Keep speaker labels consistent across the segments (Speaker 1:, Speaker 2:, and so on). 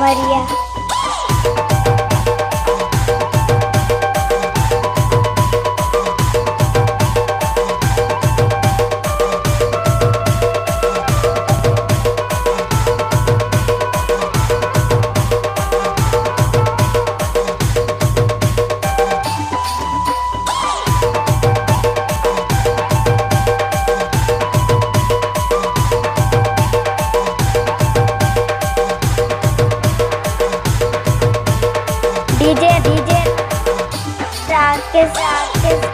Speaker 1: María. DJ DJ. Rakesh Rakesh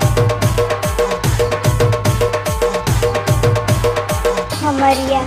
Speaker 1: हमारिया